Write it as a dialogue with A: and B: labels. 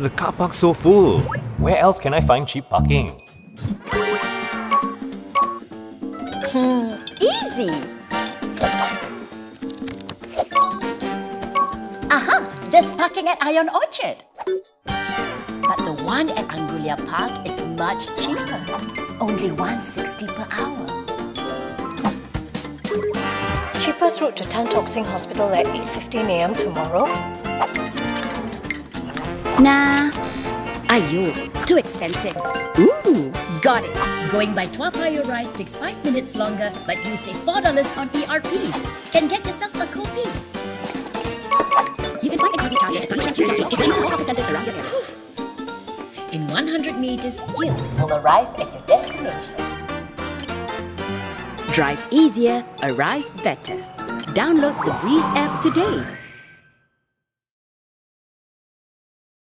A: The car park's so full. Where else can I find cheap parking?
B: Hmm, easy. Aha! There's parking at Ion Orchard. But the one at Angullia Park is much cheaper. Only 160 per hour.
C: Cheapest route to Tan Tock Seng Hospital at 8.15 a.m. tomorrow.
D: Nah. Ayo, too expensive. Ooh, got it.
B: Going by Toa Payoh Rise takes 5 minutes longer, but you save $4 on ERP. Can get yourself a copy.
D: You can find an EV charger at Function cheaper shopping centers around your area.
B: In 100 meters, you will arrive at your destination.
D: Drive easier, arrive better. Download the Breeze app today.